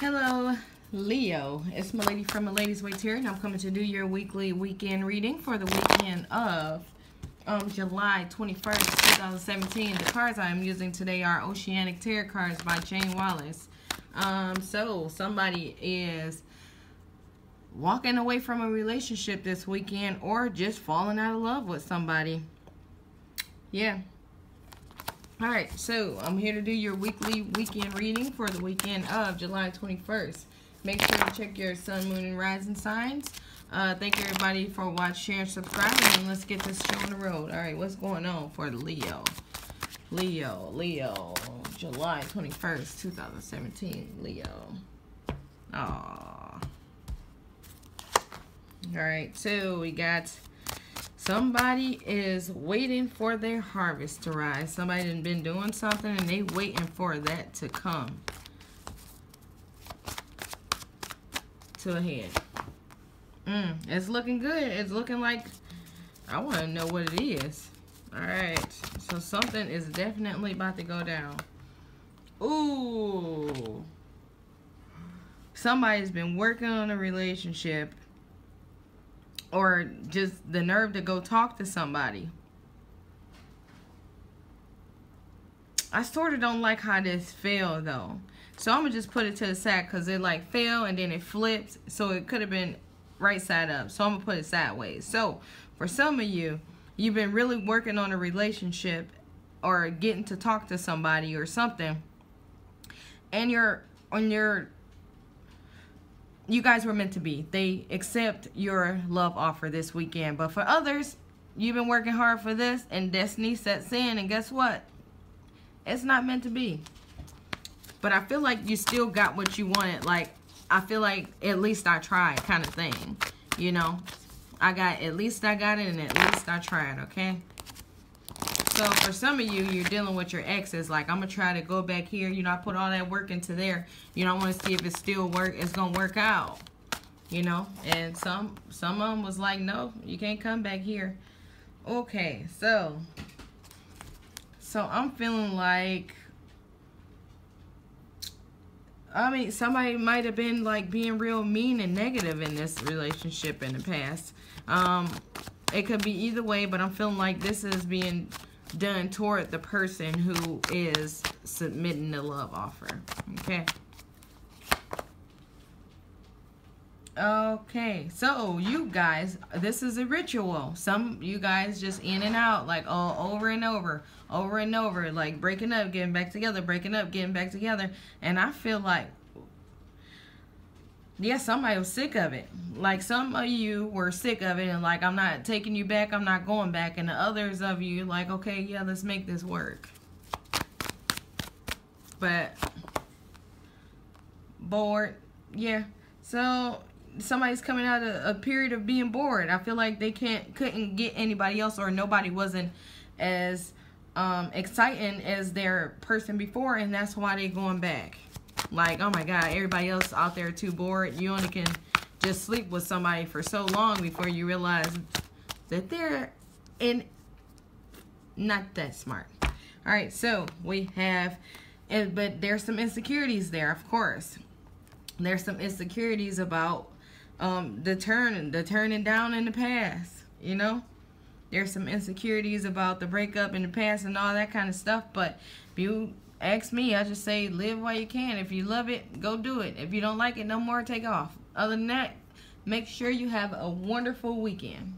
Hello, Leo. It's Malady from Malady's Way Tarot, and I'm coming to do your weekly weekend reading for the weekend of um, July 21st, 2017. The cards I am using today are Oceanic Tarot cards by Jane Wallace. Um, so, somebody is walking away from a relationship this weekend or just falling out of love with somebody. Yeah. Alright, so I'm here to do your weekly weekend reading for the weekend of July 21st. Make sure to check your sun, moon, and rising signs. Uh, thank you everybody for watching, sharing, subscribing, and let's get this show on the road. Alright, what's going on for Leo? Leo, Leo, July 21st, 2017, Leo. Aww. Alright, so we got somebody is waiting for their harvest to rise. Somebody has been doing something and they waiting for that to come to a head. Mm, it's looking good. It's looking like I want to know what it is. Alright, so something is definitely about to go down. Ooh. Somebody's been working on a relationship or just the nerve to go talk to somebody. I sort of don't like how this fell though. So I'm going to just put it to the side because it like fell and then it flipped. So it could have been right side up. So I'm going to put it sideways. So for some of you, you've been really working on a relationship or getting to talk to somebody or something. And you're on your you guys were meant to be. They accept your love offer this weekend. But for others, you've been working hard for this and destiny sets in and guess what? It's not meant to be. But I feel like you still got what you wanted. Like, I feel like at least I tried kind of thing. You know? I got, at least I got it and at least I tried, okay? So for some of you, you're dealing with your exes. Like, I'm going to try to go back here. You know, I put all that work into there. You know, I want to see if it still work. It's going to work out. You know, and some, some of them was like, no, you can't come back here. Okay, so, so I'm feeling like, I mean, somebody might have been like being real mean and negative in this relationship in the past. Um, it could be either way, but I'm feeling like this is being done toward the person who is submitting the love offer. Okay. Okay, so you guys, this is a ritual. Some you guys just in and out, like all over and over, over and over, like breaking up, getting back together, breaking up, getting back together. And I feel like yeah, somebody was sick of it. Like some of you were sick of it and like, I'm not taking you back, I'm not going back. And the others of you like, okay, yeah, let's make this work. But bored, yeah. So somebody's coming out of a period of being bored. I feel like they can't couldn't get anybody else or nobody wasn't as um, exciting as their person before and that's why they going back. Like, oh my God, everybody else out there too bored. You only can just sleep with somebody for so long before you realize that they're in not that smart. All right, so we have, but there's some insecurities there, of course. There's some insecurities about um, the turn, the turning down in the past, you know? There's some insecurities about the breakup in the past and all that kind of stuff, but you ask me, I just say live while you can. If you love it, go do it. If you don't like it no more, take off. Other than that, make sure you have a wonderful weekend.